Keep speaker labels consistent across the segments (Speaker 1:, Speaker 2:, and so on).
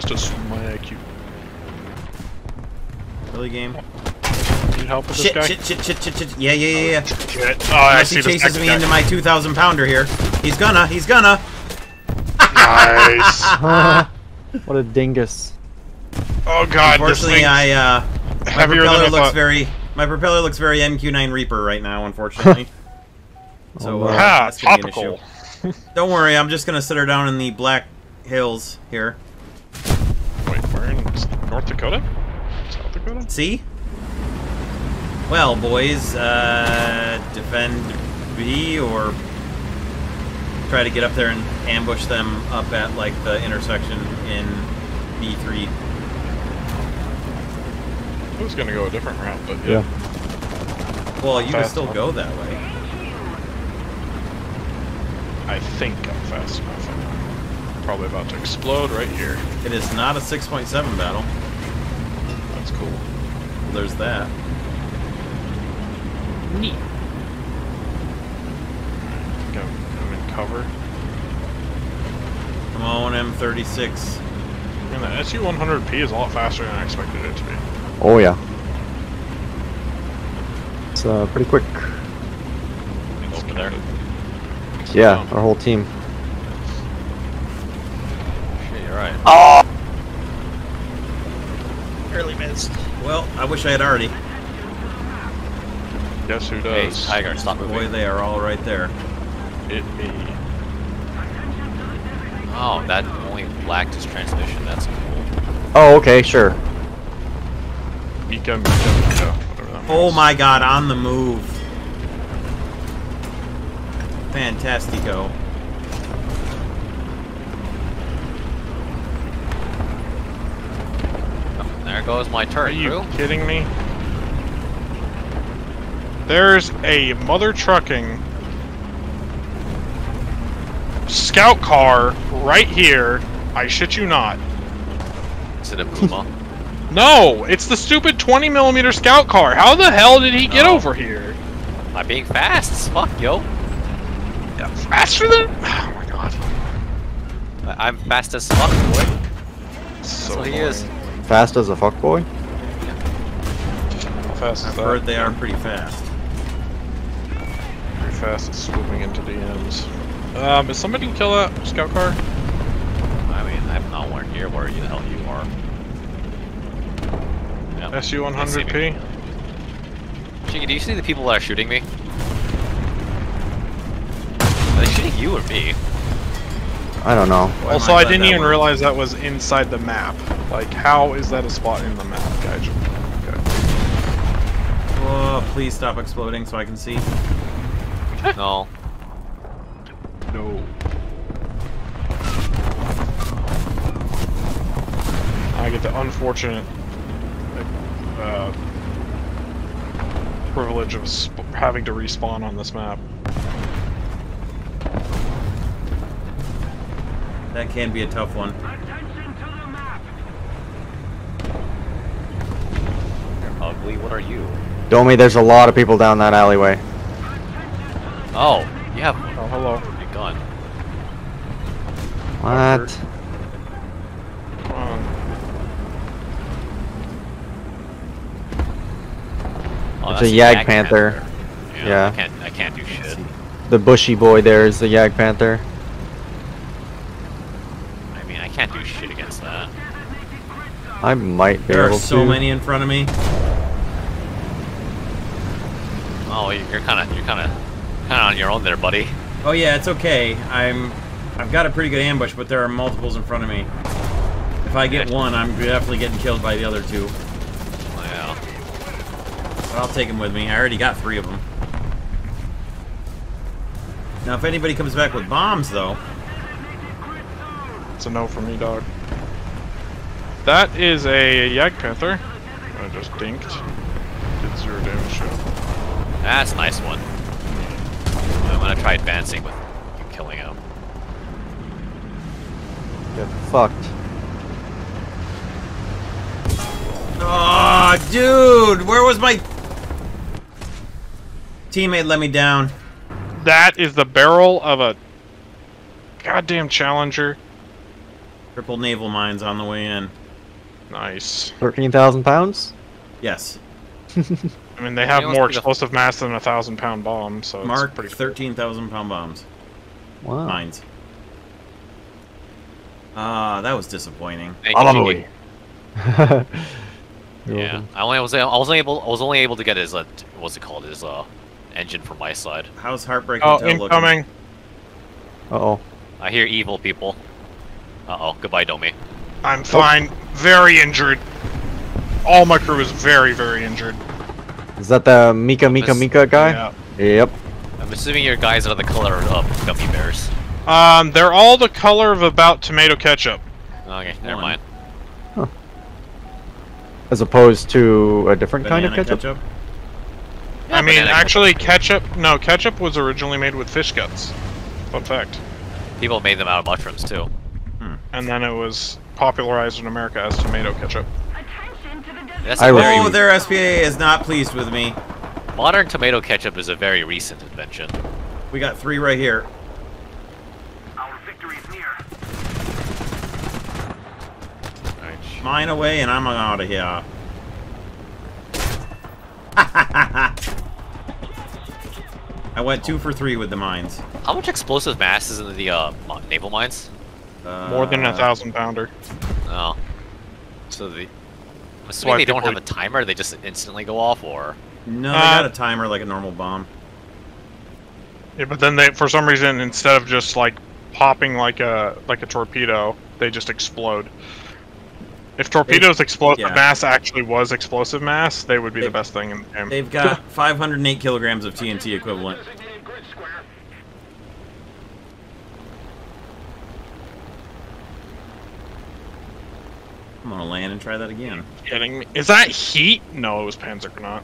Speaker 1: teach you just to assume my IQ.
Speaker 2: Really game?
Speaker 1: Need help with
Speaker 2: Shit,
Speaker 1: this guy?
Speaker 2: shit, shit, shit, shit, shit. Yeah, yeah, yeah, yeah.
Speaker 1: Shit. Oh, I
Speaker 2: Unless
Speaker 1: see
Speaker 2: he
Speaker 1: this
Speaker 2: chases me
Speaker 1: guy.
Speaker 2: into my 2,000 pounder here. He's gonna, he's gonna.
Speaker 1: Nice.
Speaker 3: what a dingus.
Speaker 1: Oh god, this
Speaker 2: Unfortunately,
Speaker 1: thing's
Speaker 2: I, uh, my
Speaker 1: heavier than
Speaker 2: propeller
Speaker 1: I
Speaker 2: looks very, my propeller looks very MQ-9 Reaper right now, unfortunately. so,
Speaker 3: Oh,
Speaker 2: uh,
Speaker 3: no.
Speaker 1: Ha,
Speaker 2: that's gonna be an
Speaker 1: topical.
Speaker 2: issue. Don't worry, I'm just gonna sit her down in the Black Hills here.
Speaker 1: Wait, we're in North Dakota? South Dakota?
Speaker 2: See? Well, boys, uh, defend B or try to get up there and ambush them up at like the intersection in B3.
Speaker 1: I was gonna go a different route, but yeah.
Speaker 3: Yeah.
Speaker 2: Well, you can still
Speaker 1: enough.
Speaker 2: go that way.
Speaker 1: I think I'm fast enough. I'm probably about to explode right here.
Speaker 2: It is not a 6.7 battle.
Speaker 1: That's cool.
Speaker 2: There's that.
Speaker 1: Neat. Go, I'm in cover.
Speaker 2: I'm on, M36.
Speaker 1: And the SU-100P is a lot faster than I expected it to be.
Speaker 3: Oh yeah. It's uh, pretty quick.
Speaker 4: Over there.
Speaker 3: Yeah, our whole team.
Speaker 4: Shit, you're right.
Speaker 2: Well, I wish I had already.
Speaker 1: Guess who
Speaker 4: Hey,
Speaker 1: does?
Speaker 4: Tiger, stop moving.
Speaker 2: Boy, they are all right there.
Speaker 1: It me.
Speaker 4: Oh, that only lacked his transmission. That's cool.
Speaker 3: Oh, okay, sure.
Speaker 1: Mika, Mika, Mika.
Speaker 2: Oh my god, on the move. Fantastico.
Speaker 4: There goes my
Speaker 1: turn.
Speaker 4: Are
Speaker 1: you
Speaker 4: crew.
Speaker 1: kidding me? There's a mother trucking scout car right here. I shit you not.
Speaker 4: Is it a Puma?
Speaker 1: No, it's the stupid 20 millimeter scout car. How the hell did he get
Speaker 4: Oh.
Speaker 1: over here?
Speaker 4: Am I being fast as fuck, yo?
Speaker 1: Faster than? Oh my god.
Speaker 4: I- I'm fast as fuck, boy.
Speaker 1: So
Speaker 4: what he is.
Speaker 1: Annoying.
Speaker 3: Fast as a fuckboy.
Speaker 1: How fast is
Speaker 2: I've
Speaker 1: that?
Speaker 2: heard they are pretty fast.
Speaker 1: Very fast at swooping into DMs. Um, did somebody kill that scout car?
Speaker 4: I mean, I'm nowhere near where the hell you are. Yep.
Speaker 1: SU-100P?
Speaker 4: Cheeky, do you see the people that are shooting me? Are they shooting you or me?
Speaker 3: I don't know.
Speaker 2: Why
Speaker 1: Also, I didn't even
Speaker 2: one-
Speaker 1: realize that was inside the map. Like, how is that a spot in the map, guys? Okay.
Speaker 2: Oh, please stop exploding so I can see.
Speaker 4: No.
Speaker 1: No. I get the unfortunate uh, privilege of sp having to respawn on this map.
Speaker 2: That can be a tough one.
Speaker 4: You're ugly. What are you?
Speaker 3: Domi, there's a lot of people down that alleyway.
Speaker 4: Oh, you have
Speaker 1: Oh, hello.
Speaker 4: a gun.
Speaker 3: What?
Speaker 1: Come on.
Speaker 4: Oh,
Speaker 3: It's a Jagdpanther.
Speaker 4: Yeah,
Speaker 3: Yeah.
Speaker 4: I can't. I can't do shit.
Speaker 3: The bushy boy there is the Jagdpanther.
Speaker 4: I mean, I can't do shit against that.
Speaker 3: I might be
Speaker 2: There
Speaker 3: able
Speaker 2: are so
Speaker 3: to.
Speaker 2: many in front of me.
Speaker 4: Oh, you- you're kind of, you're kind of, kind of on your own there, buddy.
Speaker 2: Oh yeah, it's okay. I'm, I've got a pretty good ambush, but there are multiples in front of me. If I get one, I'm definitely getting killed by the other two.
Speaker 4: Yeah.
Speaker 2: But I'll take them with me. I already got three of them. Now, if anybody comes back with bombs, though,
Speaker 1: It's a no for me, dog. That is a Jagdpanther. I just dinked. Did zero damage to it.
Speaker 4: That's a nice one. I'm gonna try advancing with you killing him.
Speaker 3: Get fucked.
Speaker 2: Oh, dude! Where was my... Teammate let me down.
Speaker 1: That is the barrel of a goddamn Challenger.
Speaker 2: Triple naval mines on the way in.
Speaker 1: Nice.
Speaker 3: Thirteen thousand pounds.
Speaker 2: Yes.
Speaker 1: I mean, they have
Speaker 4: Yeah,
Speaker 1: more
Speaker 4: do the-
Speaker 1: explosive mass than a thousand pound bomb, so it's
Speaker 2: Mark
Speaker 1: pretty.
Speaker 2: 13,000 pound bombs.
Speaker 3: Wow.
Speaker 2: Mines. Ah, that was disappointing.
Speaker 4: Thank you, Jiggy. Yeah,
Speaker 3: welcome.
Speaker 4: I only was I was only able I was only able to get his uh, what's it called his uh engine from my side.
Speaker 2: How's Heartbreak
Speaker 1: Oh,
Speaker 2: Hotel looking?
Speaker 1: incoming!
Speaker 3: Uh-oh.
Speaker 4: I hear evil people. Uh oh, goodbye, Domi.
Speaker 1: I'm fine. Very injured. All my crew is very, very injured.
Speaker 3: Is that the Mika Mika Mika guy?
Speaker 1: Yeah.
Speaker 3: Yep.
Speaker 4: I'm assuming your guys are the color of gummy bears.
Speaker 1: Um, they're all the color of about tomato ketchup.
Speaker 4: Okay, never
Speaker 2: One.
Speaker 4: mind.
Speaker 3: As opposed to a different kind of
Speaker 2: Banana
Speaker 3: ketchup.
Speaker 4: Yeah,
Speaker 1: I mean,
Speaker 4: banana
Speaker 1: actually, ketchup. No, ketchup was originally made with fish guts. Fun fact.
Speaker 4: People made them out of mushrooms too.
Speaker 1: And then it was popularized in America as tomato ketchup.
Speaker 4: That's
Speaker 3: I
Speaker 4: a
Speaker 3: would-
Speaker 4: very
Speaker 2: Oh, their SPA is not pleased with me.
Speaker 4: modern tomato ketchup is a very recent invention.
Speaker 2: We got three right here.
Speaker 4: Alright.
Speaker 2: Mine away, and I'm out of here. I went two for three with the mines.
Speaker 4: How much explosive mass is in the uh, naval mines?
Speaker 2: Uh,
Speaker 1: More than a thousand pounder.
Speaker 4: Oh. So the. I'm assuming they don't have a timer, they just instantly go off, or.
Speaker 2: No, they
Speaker 1: Uh,
Speaker 2: got a timer like a normal bomb.
Speaker 1: Yeah, but then they, for some reason, instead of just like popping like a like a torpedo, they just explode. If torpedoes explode,
Speaker 2: yeah.
Speaker 1: mass actually was explosive mass, they would be
Speaker 2: They-
Speaker 1: the best thing in the game.
Speaker 2: They've got 508 kilograms of TNT equivalent. I'm gonna land and try that again.
Speaker 1: kidding me? Is that heat? No, it was Panzergranat.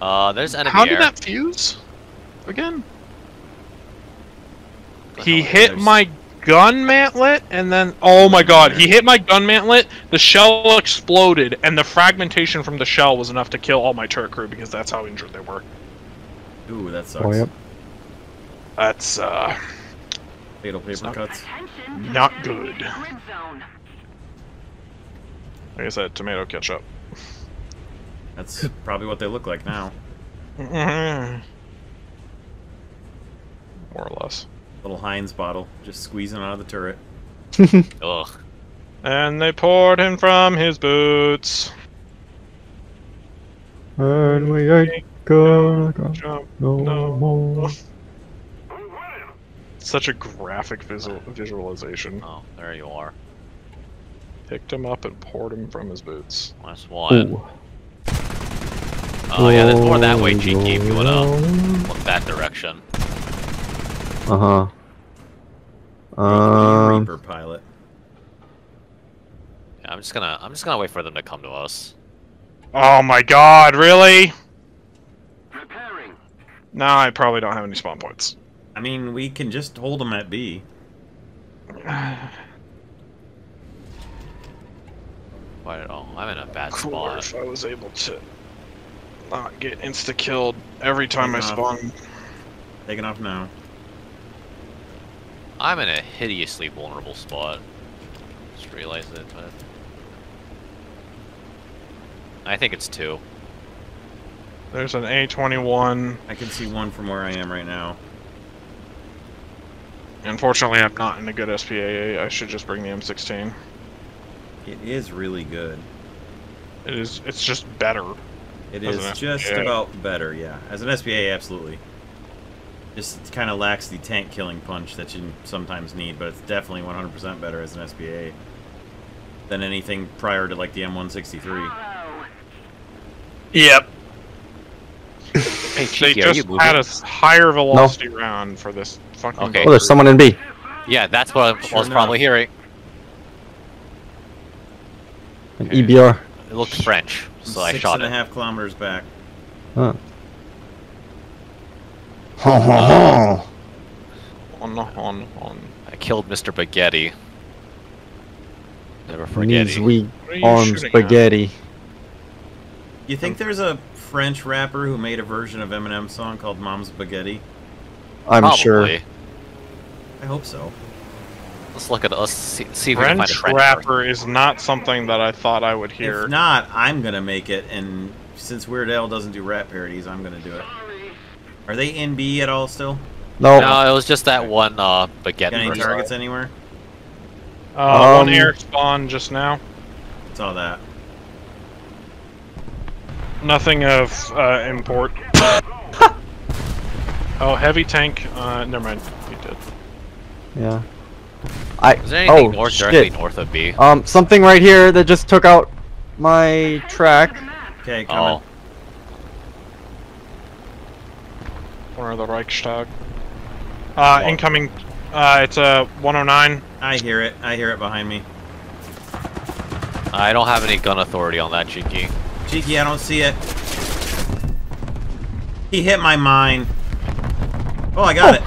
Speaker 4: Uh, there's enemy
Speaker 1: How
Speaker 4: air.
Speaker 1: did that fuse? Again?
Speaker 4: The
Speaker 1: He hit
Speaker 2: There's-
Speaker 1: my gun mantlet and then oh my god, he hit my gun mantlet, the shell exploded, and the fragmentation from the shell was enough to kill all my turret crew because that's how injured they were.
Speaker 2: Ooh, that sucks.
Speaker 3: Oh, yep.
Speaker 1: That's uh
Speaker 2: Fatal paper
Speaker 1: not-
Speaker 2: cuts.
Speaker 1: not good. Like I said, tomato ketchup.
Speaker 2: That's probably what they look like now.
Speaker 1: More or less.
Speaker 2: Little Heinz bottle, just squeezing out of the turret.
Speaker 4: Ugh.
Speaker 1: And they poured him from his boots.
Speaker 3: And we ain't gonna go
Speaker 1: Jump.
Speaker 3: no,
Speaker 1: No.
Speaker 3: more.
Speaker 1: Such a graphic visual visualization.
Speaker 4: Oh, there you are.
Speaker 1: Picked him up and poured him from his boots.
Speaker 4: Last one.
Speaker 3: Ooh.
Speaker 4: Oh yeah, there's more that way, Cheeky, if you wanna look that direction.
Speaker 3: Uh-huh.
Speaker 2: Green
Speaker 3: Um,
Speaker 2: Reaper pilot.
Speaker 4: Yeah, I'm just gonna I'm just gonna wait for them to come to us.
Speaker 1: Oh my god, really? Now I probably don't have any spawn points.
Speaker 2: I mean, we can just hold them at B.
Speaker 4: Why? Oh, I'm in a bad
Speaker 1: Cooler
Speaker 4: spot.
Speaker 1: if I was able to not get insta killed every time I
Speaker 2: Enough.
Speaker 1: spawn.
Speaker 2: Taking off now.
Speaker 4: I'm in a hideously vulnerable spot. Just realized it, but I think it's two.
Speaker 1: There's an A21.
Speaker 2: I can see one from where I am right now.
Speaker 1: Unfortunately, I'm not in a good SPAA. I should just bring the M16.
Speaker 2: It is really good.
Speaker 1: It is. It's just better.
Speaker 2: It
Speaker 1: As
Speaker 2: is
Speaker 1: an
Speaker 2: just
Speaker 1: SPA.
Speaker 2: about better, yeah. As an SPA, absolutely. Just kind of lacks the tank killing punch that you sometimes need, but it's definitely 100% better as an SPA than anything prior to like the M163.
Speaker 1: Yep.
Speaker 4: Hey,
Speaker 1: They
Speaker 4: Cheeky, are you
Speaker 1: just had a s- higher velocity round for this fucking.
Speaker 4: Okay.
Speaker 3: oh, there's someone in B.
Speaker 4: Yeah, that's what I
Speaker 2: Sure
Speaker 4: was probably
Speaker 2: enough.
Speaker 4: hearing.
Speaker 3: An
Speaker 4: Okay.
Speaker 3: EBR.
Speaker 4: It looked French, so I shot it.
Speaker 2: half kilometers back.
Speaker 3: Huh. Ho, ho, ho.
Speaker 1: On, on, on.
Speaker 4: I killed Mr. Spaghetti. Never
Speaker 3: Means
Speaker 4: forget.
Speaker 3: we
Speaker 1: What are you
Speaker 3: arm
Speaker 1: shooting at?
Speaker 3: spaghetti.
Speaker 2: You think there's a French rapper who made a version of Eminem's song called Mom's Spaghetti?
Speaker 3: I'm sure.
Speaker 2: I hope so.
Speaker 4: Let's look at. Let's see, see if we can find
Speaker 1: French
Speaker 4: a French
Speaker 1: rapper is not something that I thought I would hear.
Speaker 2: If not, I'm gonna make it, and since Weird Al doesn't do rap parodies, I'm gonna do it. Are they in B at all still?
Speaker 3: No.
Speaker 4: No, it was just that one uh, baguette
Speaker 2: Got any
Speaker 4: person.
Speaker 2: targets anywhere?
Speaker 1: Uh, one
Speaker 3: Um,
Speaker 1: air spawn just now.
Speaker 2: Saw that.
Speaker 1: Nothing of uh, import. oh, heavy tank. Uh, never mind. He did.
Speaker 3: Yeah. I.
Speaker 4: Is there anything
Speaker 3: oh
Speaker 4: north, directly
Speaker 3: shit.
Speaker 4: north of B?
Speaker 3: Um, something right here that just took out my track.
Speaker 2: Okay, coming.
Speaker 4: Oh,
Speaker 1: Corner of the Reichstag. Uh, incoming. Uh, it's a 109.
Speaker 2: I hear it. I hear it behind me.
Speaker 4: I don't have any gun authority on that, Cheeky.
Speaker 2: Cheeky, I don't see it. He hit my mine. Oh, I got it.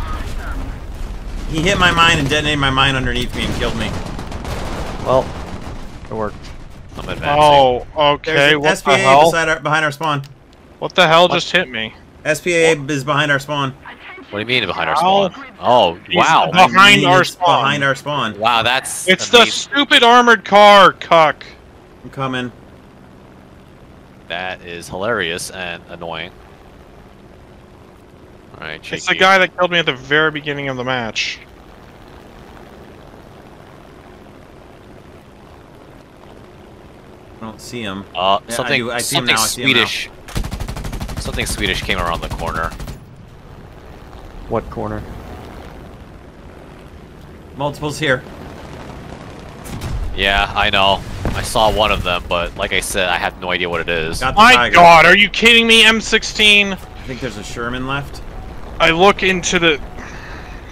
Speaker 2: He hit my mine and detonated my mine underneath me and killed me.
Speaker 3: Well, it worked.
Speaker 4: I'm advancing.
Speaker 1: Oh, okay.
Speaker 2: There's
Speaker 1: What
Speaker 2: SPA
Speaker 1: the hell?
Speaker 2: beside our, behind our spawn.
Speaker 1: What the hell just hit me?
Speaker 2: SPA is behind our spawn.
Speaker 4: What do you mean behind our spawn? Oh,
Speaker 1: He's
Speaker 4: wow.
Speaker 1: behind our spawn.
Speaker 2: Behind our spawn.
Speaker 4: Wow, that's
Speaker 1: It's the stupid armored car, cuck.
Speaker 2: I'm coming.
Speaker 4: That is hilarious and annoying. Alright, Cheeky.
Speaker 1: It's the guy that killed me at the very beginning of the match.
Speaker 2: I don't see him.
Speaker 4: Uh,
Speaker 2: Yeah, I
Speaker 4: something,
Speaker 2: do- I
Speaker 4: something
Speaker 2: see him now.
Speaker 4: Swedish. Something Swedish came around the corner.
Speaker 3: What corner?
Speaker 2: Multiples here.
Speaker 4: Yeah, I know. I saw one of them, but like I said, I have no idea what it is.
Speaker 1: My
Speaker 2: tiger.
Speaker 1: god, are you kidding me, M16?
Speaker 2: I think there's a Sherman left.
Speaker 1: I look into the...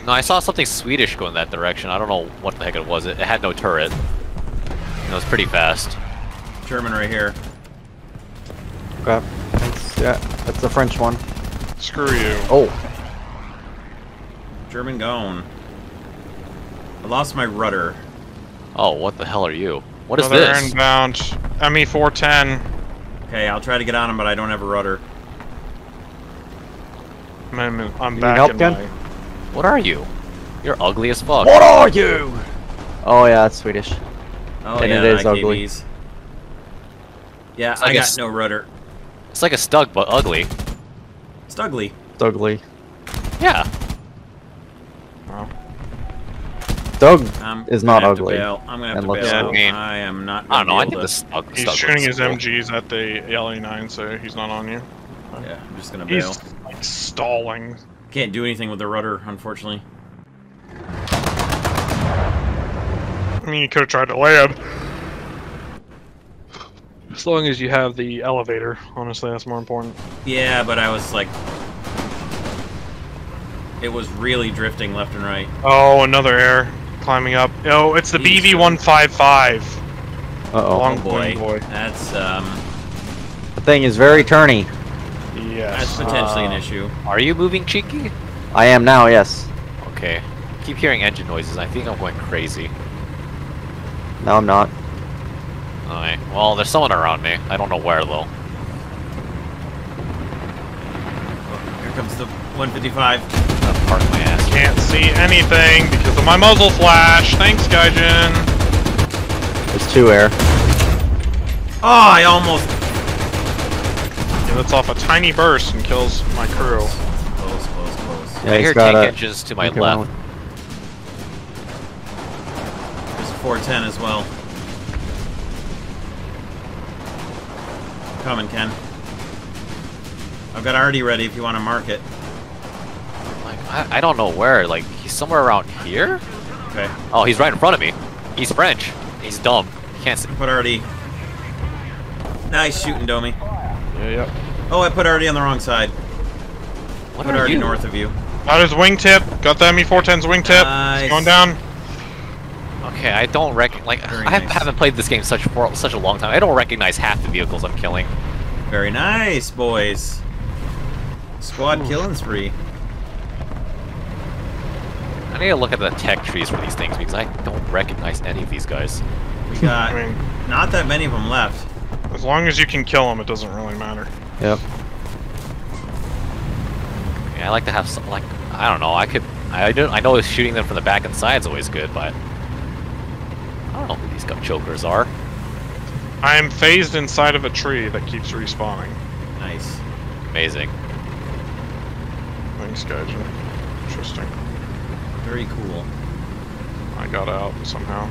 Speaker 4: No, I saw something Swedish go in that direction. I don't know what the heck it was. It, it had no turret. It was pretty fast.
Speaker 2: German right here.
Speaker 3: Okay. That's, yeah, that's the French one.
Speaker 1: Screw you.
Speaker 3: Oh,
Speaker 2: German gone. I lost my rudder.
Speaker 4: Oh, what the hell are you? What is
Speaker 1: Another
Speaker 4: this?
Speaker 1: inbound. ME410.
Speaker 2: Okay, I'll try to get on him, but I don't have a rudder.
Speaker 1: I'm, in- I'm
Speaker 3: need
Speaker 1: back
Speaker 3: help,
Speaker 1: in
Speaker 3: Ken?
Speaker 1: my...
Speaker 4: What are you? You're ugly as fuck.
Speaker 3: what are you? Oh yeah, it's Swedish.
Speaker 2: Oh
Speaker 3: And
Speaker 2: yeah,
Speaker 3: it is
Speaker 2: the
Speaker 3: ugly.
Speaker 2: Yeah,
Speaker 4: It's like
Speaker 2: got no rudder.
Speaker 4: It's like a stug, but ugly.
Speaker 2: It's ugly.
Speaker 3: It's ugly.
Speaker 4: Yeah.
Speaker 3: Doug
Speaker 2: I'm
Speaker 3: is not ugly.
Speaker 2: I'm gonna have
Speaker 3: and
Speaker 2: to bail.
Speaker 1: cool.
Speaker 2: I am not.
Speaker 4: I don't know. I
Speaker 2: gonna
Speaker 4: think
Speaker 2: be
Speaker 4: the
Speaker 2: able
Speaker 4: stug,
Speaker 1: He's
Speaker 4: stug
Speaker 1: shooting his
Speaker 4: cool.
Speaker 1: MGs at the LE9, so he's not on you.
Speaker 2: Yeah, I'm just gonna
Speaker 1: He's
Speaker 2: bail.
Speaker 1: Like stalling.
Speaker 2: Can't do anything with the rudder, unfortunately.
Speaker 1: I mean, you could have tried to land. As long as you have the elevator, honestly, that's more important.
Speaker 2: Yeah, but I was like, it was really drifting left and right.
Speaker 1: Oh, another air climbing up. Oh, it's the
Speaker 2: Jeez.
Speaker 1: BV-155.
Speaker 3: Uh oh.
Speaker 1: Long
Speaker 2: Oh boy,
Speaker 1: boy.
Speaker 2: that's um,
Speaker 3: The thing is very turny.
Speaker 1: Yes.
Speaker 2: that's potentially an
Speaker 3: Uh,
Speaker 2: issue.
Speaker 4: Are you moving, Cheeky?
Speaker 3: I am now. Yes.
Speaker 4: Okay. Keep hearing engine noises. I think I'm going crazy.
Speaker 3: No, I'm not.
Speaker 4: Alright. Well, there's someone around me. I don't know where though.
Speaker 2: Here comes the 155.
Speaker 4: I'm park my ass.
Speaker 1: Can't see anything because of my muzzle flash. Thanks, Gaijin.
Speaker 3: There's two air.
Speaker 2: Oh, I almost
Speaker 1: He lets off a tiny burst and kills my crew.
Speaker 2: close, close, close.
Speaker 3: Yeah,
Speaker 4: I
Speaker 3: he's
Speaker 4: hear
Speaker 3: got
Speaker 4: tank
Speaker 3: a.
Speaker 4: engines to my left.
Speaker 3: one.
Speaker 2: There's a 410 as well. Coming, Ken. I've got Artie ready if you want to mark it.
Speaker 4: Like, I, I don't know where. Like, he's somewhere around here?
Speaker 2: Okay.
Speaker 4: Oh, he's right in front of me. He's French. He's dumb. He can't see.
Speaker 2: Put Artie. Nice shooting, Domi.
Speaker 1: Yeah, yep.
Speaker 2: Oh, I put Artie on the wrong side.
Speaker 4: What
Speaker 2: Put
Speaker 4: are
Speaker 2: Artie
Speaker 4: you?
Speaker 2: north of you.
Speaker 1: Got his wingtip. Got the ME410's wingtip.
Speaker 2: Nice.
Speaker 1: It's going down.
Speaker 4: Okay, I don't rec- like.
Speaker 2: Very
Speaker 4: I
Speaker 2: nice.
Speaker 4: haven't played this game such for such a long time. I don't recognize half the vehicles I'm killing.
Speaker 2: Very nice, boys. Squad killing spree.
Speaker 4: I need to look at the tech trees for these things because I don't recognize any of these guys.
Speaker 2: We got
Speaker 1: I mean,
Speaker 2: not that many of them left.
Speaker 1: as long as you can kill them, it doesn't really matter.
Speaker 3: Yep.
Speaker 4: Yeah, I like to have some like I don't know. I could. I don't I know shooting them from the back and side is always good, but I don't know who these gun chokers are.
Speaker 1: I am phased inside of a tree that keeps respawning.
Speaker 2: Nice.
Speaker 4: Amazing.
Speaker 1: Thanks, Gaijin. Interesting.
Speaker 2: Very cool.
Speaker 1: I got out somehow.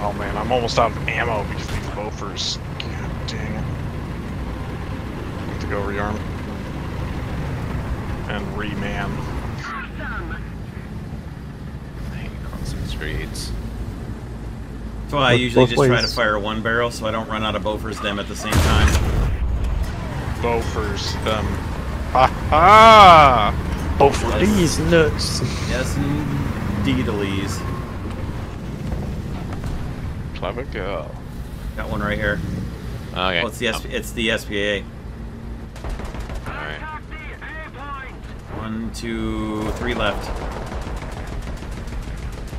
Speaker 1: Oh man, I'm almost out of ammo because these Bofors. God dang it. I have to go rearm. And reman.
Speaker 4: Hanging across the streets.
Speaker 2: That's why I usually
Speaker 3: both
Speaker 2: just try to fire one barrel so I don't run out of Bofors them at the same time.
Speaker 1: Loafers, them. Ha ha!
Speaker 3: Oh, for these nuts.
Speaker 2: Yes, indeedalies.
Speaker 1: Clever girl.
Speaker 2: Got one right here.
Speaker 4: Oh, okay.
Speaker 2: Oh, it's the SP it's the SPA.
Speaker 4: Alright.
Speaker 2: One, two, three left.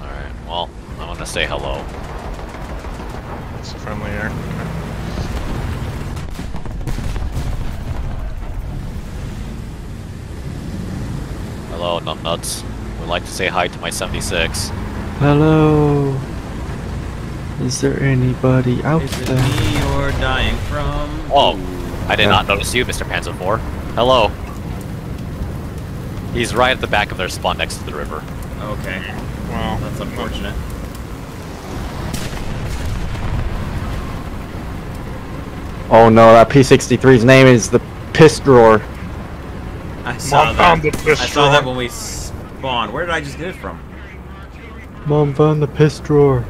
Speaker 4: Alright. Well, I want to say hello.
Speaker 1: It's a friendly air.
Speaker 4: Hello, nuts. Would like to say hi to my 76.
Speaker 3: Hello. Is there anybody out
Speaker 2: Is it
Speaker 3: there?
Speaker 2: me you're dying from?
Speaker 4: Oh, I did
Speaker 3: Yeah.
Speaker 4: not notice you, Mr. Panzer IV. Hello. He's right at the back of their spawn next to the river.
Speaker 2: Okay,
Speaker 1: Well,
Speaker 2: that's unfortunate.
Speaker 3: Oh no, that P63's name is the Piss Drawer.
Speaker 2: I saw
Speaker 1: Mom
Speaker 2: that.
Speaker 1: found the piss
Speaker 2: I saw that when we spawned. Where did I just get it from?
Speaker 3: Mom found the Piss Drawer.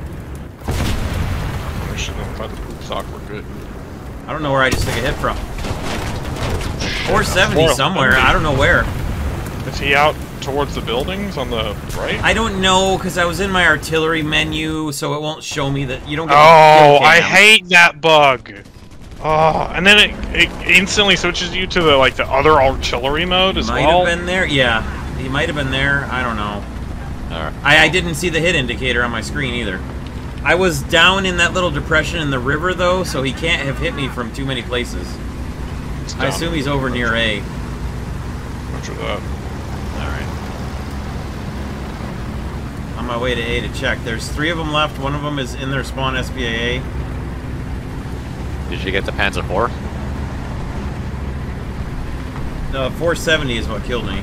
Speaker 1: We should have by the poop sock. We're good.
Speaker 2: I don't know where I just took a hit from. 470 somewhere. I don't know where.
Speaker 1: Is he out towards the buildings on the right?
Speaker 2: I don't know because I was in my artillery menu, so it won't show me that you don't get. a
Speaker 1: Oh, I
Speaker 2: cam.
Speaker 1: hate that bug. Oh, and then it, it instantly switches you to the like the other artillery mode as
Speaker 2: Might
Speaker 1: well.
Speaker 2: Might have been there. Yeah, he might have been there. I don't know.
Speaker 4: Alright.
Speaker 2: I, I didn't see the hit indicator on my screen either. I was down in that little depression in the river though, so he can't have hit me from too many places. I assume he's over near A.
Speaker 1: Roger that.
Speaker 2: Alright. On my way to A to check. There's three of them left. One of them is in their spawn SPAA.
Speaker 4: Did you get the Panzer IV?
Speaker 2: No, 470 is what killed me.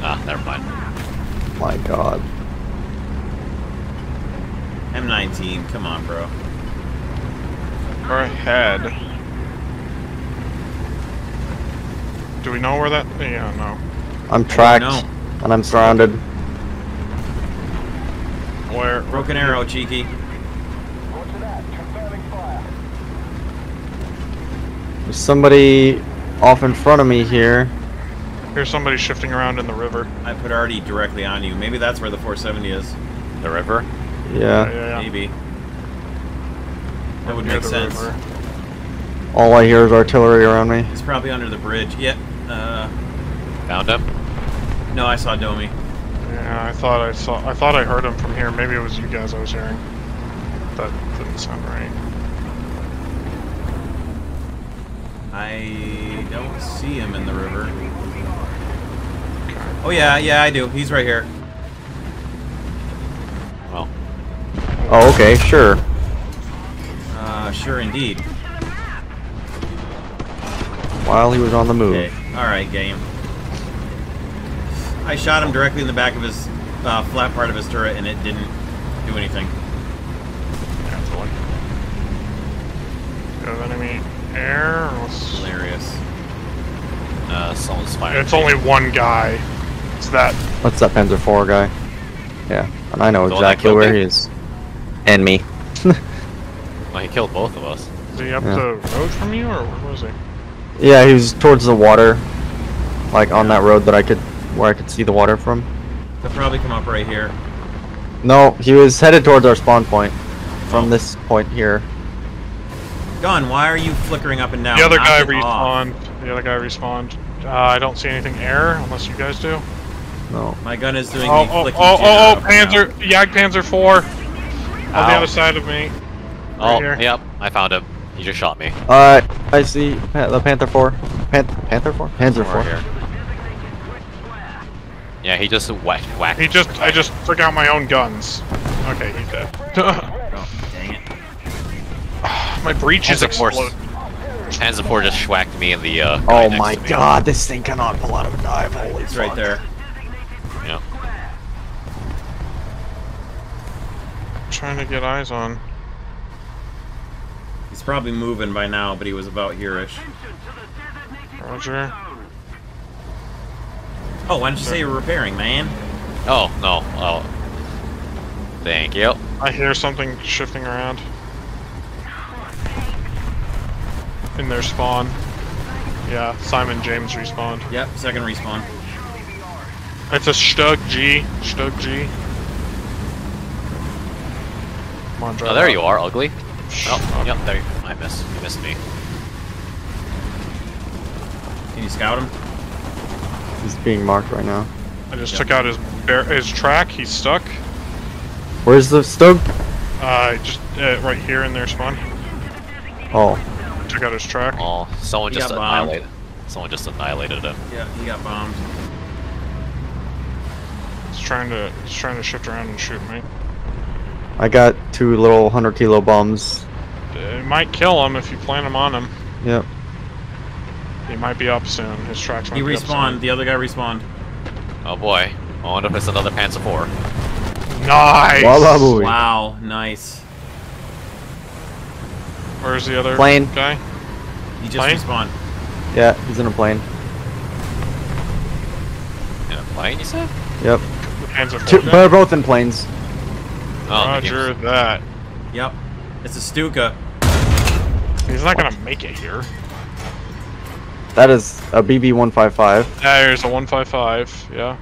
Speaker 4: Ah, never mind.
Speaker 3: My god.
Speaker 2: M19, come on, bro.
Speaker 1: We're ahead. Do we know where that? Yeah, no.
Speaker 3: I'm tracked,
Speaker 2: no.
Speaker 3: and I'm surrounded.
Speaker 1: Where?
Speaker 2: Broken arrow, cheeky.
Speaker 3: There's somebody off in front of me here.
Speaker 1: Here's somebody shifting around in the river.
Speaker 2: I put arty directly on you. Maybe that's where the 470 is.
Speaker 4: The river?
Speaker 3: Yeah.
Speaker 1: yeah, yeah.
Speaker 2: Maybe. That would make sense.
Speaker 1: river.
Speaker 3: All I hear is artillery around me.
Speaker 2: It's probably under the bridge. Yep. Uh,
Speaker 4: Found him?
Speaker 2: no, I saw Domi.
Speaker 1: Yeah, I thought I saw. I thought I heard him from here. Maybe it was you guys I was hearing. That didn't sound right.
Speaker 2: I don't see him in the river.
Speaker 1: Okay.
Speaker 2: Oh yeah, yeah, I do. He's right here.
Speaker 4: Well,
Speaker 3: Oh, okay, sure.
Speaker 2: Uh, sure indeed.
Speaker 3: While he was on the move.
Speaker 2: Okay. All right, game. I shot him directly in the back of his uh, flat part of his turret, and it didn't do anything.
Speaker 1: Yeah, it's like. Do enemy air? What's...
Speaker 2: Hilarious.
Speaker 4: uh, someone's firing.
Speaker 1: It's only one guy. It's that.
Speaker 3: What's that Panzer IV guy? Yeah, and I know
Speaker 4: The
Speaker 3: exactly where
Speaker 4: me?
Speaker 3: he is. And me.
Speaker 1: Oh.
Speaker 4: Well, he killed both of us.
Speaker 1: Is he up
Speaker 3: Yeah.
Speaker 1: the road from you, or where was he?
Speaker 3: Yeah, he was towards the water. Like on that road that I could, where I could see the water from.
Speaker 2: They'll probably come up right here.
Speaker 3: No, he was headed towards our spawn point. From
Speaker 2: Oh.
Speaker 3: this point here.
Speaker 2: Gun, why are you flickering up and down?
Speaker 1: the other
Speaker 2: Knock
Speaker 1: guy
Speaker 2: it off.
Speaker 1: respawned. The other guy respawned. Uh, I don't see anything air, unless you guys do.
Speaker 3: No.
Speaker 2: My gun is doing
Speaker 1: Oh,
Speaker 2: the
Speaker 1: oh,
Speaker 2: flicky
Speaker 1: oh,
Speaker 2: jitter
Speaker 1: oh, oh,
Speaker 2: up and down.
Speaker 1: Panzer, Jagdpanzer 4 on the other side of me.
Speaker 4: Oh,
Speaker 1: here.
Speaker 4: yep, I found him. He just shot me.
Speaker 3: Uh, I see the Panther 4. Pan Panther 4? Panzer 4.
Speaker 4: here. Yeah, he just whacked, whacked.
Speaker 1: He just, I just took out my own guns. Okay, he's dead.
Speaker 2: Oh, dang it.
Speaker 1: My breach is
Speaker 4: Hands of force.
Speaker 1: exploded.
Speaker 4: Hands of Four just schwacked me in the. Uh,
Speaker 3: Oh
Speaker 4: next
Speaker 3: my
Speaker 4: to me.
Speaker 3: god, this thing cannot pull out of a dive. Holy
Speaker 2: It's right there.
Speaker 4: Yeah.
Speaker 1: Trying to get eyes on.
Speaker 2: He's probably moving by now, but he was about here-ish.
Speaker 1: Roger.
Speaker 2: Oh, why didn't you say you were repairing, man?
Speaker 4: Oh no. Oh. Thank you.
Speaker 1: I hear something shifting around. In their spawn. Yeah, Simon James respawned.
Speaker 2: Yep, second respawn.
Speaker 1: It's a Stug G. Stug G. Come on, oh, drive
Speaker 4: Oh, there
Speaker 1: up.
Speaker 4: you are, ugly. Oh,
Speaker 1: up.
Speaker 4: yep, there. You, I missed. You missed me.
Speaker 2: Can you scout him?
Speaker 3: He's being marked right now.
Speaker 1: I just took out his bear, his track. He's stuck.
Speaker 3: Where's the stove?
Speaker 1: Uh, just uh, right here in their spawn.
Speaker 3: Oh,
Speaker 1: Took out his track.
Speaker 4: Oh, someone
Speaker 2: He
Speaker 4: just
Speaker 2: got bombed.
Speaker 4: annihilated. Someone just annihilated him.
Speaker 2: Yeah, he got bombed.
Speaker 1: He's trying to he's trying to shift around and shoot me.
Speaker 3: I got two little 100 kilo bombs.
Speaker 1: It might kill him if you plant them on him.
Speaker 3: Yep.
Speaker 1: He might be up soon. His tracks might
Speaker 2: He
Speaker 1: be up
Speaker 2: respawned.
Speaker 1: soon.
Speaker 2: The other guy respawned.
Speaker 4: Oh boy. I wonder if it's another Panzer Four.
Speaker 1: Nice.
Speaker 3: Walla booey.
Speaker 2: Wow, nice.
Speaker 1: Where's the other
Speaker 3: Plane.
Speaker 1: guy?
Speaker 2: He just
Speaker 1: Plane?
Speaker 2: respawned.
Speaker 3: Yeah, he's in a plane.
Speaker 4: In a plane, you said?
Speaker 3: Yep.
Speaker 1: The Panzer
Speaker 3: Two, they're both in planes.
Speaker 4: Oh, the
Speaker 1: Roger
Speaker 4: game's-
Speaker 1: that.
Speaker 2: Yep. It's a Stuka.
Speaker 1: He's not gonna make it here.
Speaker 3: That is a BV-155.
Speaker 1: There's a 155. Yeah.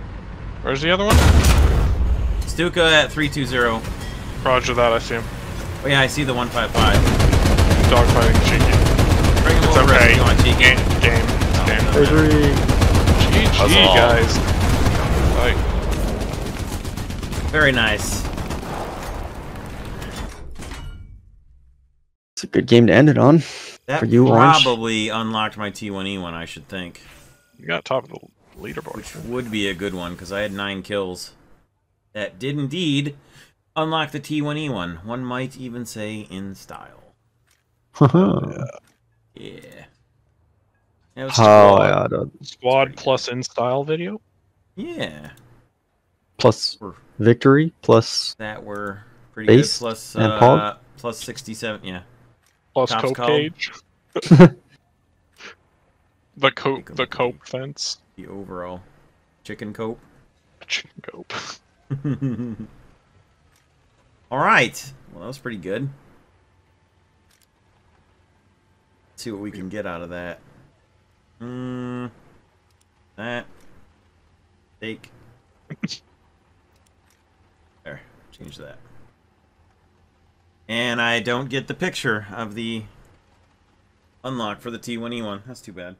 Speaker 1: Where's the other one?
Speaker 2: Stuka at 320.
Speaker 1: Roger that. I see him.
Speaker 2: Oh yeah, I see the 155.
Speaker 1: Dogfighting cheeky.
Speaker 2: Bring him
Speaker 1: It's
Speaker 2: over if
Speaker 1: okay.
Speaker 2: you want, Cheeky.
Speaker 1: Game. Game. It's game.
Speaker 2: no.
Speaker 3: Victory.
Speaker 1: GG,
Speaker 4: all.
Speaker 1: guys. Like,
Speaker 2: Very nice.
Speaker 3: It's a good game to end it on.
Speaker 2: That
Speaker 3: For you, Orange?
Speaker 2: probably unlocked my T1E1, I should think.
Speaker 1: you got top of the leaderboard.
Speaker 2: Which would be a good one, because I had nine kills. That did indeed unlock the T1E1. One might even say in style.
Speaker 3: oh,
Speaker 2: Yeah. That was
Speaker 3: Oh, yeah. the-
Speaker 1: Squad plus in style video.
Speaker 2: Yeah.
Speaker 3: Plus victory, plus
Speaker 2: That were pretty
Speaker 3: Base
Speaker 2: good. Plus,
Speaker 3: and
Speaker 2: uh, plus 67, yeah.
Speaker 1: Plus
Speaker 2: Tops
Speaker 1: cope
Speaker 2: called.
Speaker 1: cage. the cope. The cope fence.
Speaker 2: The overall chicken cope.
Speaker 1: Chicken cope.
Speaker 2: All right. Well, that was pretty good. Let's see what we can get out of that. Hmm. That. Take. There. Change that. And I don't get the picture of the unlock for the T1E1. That's too bad.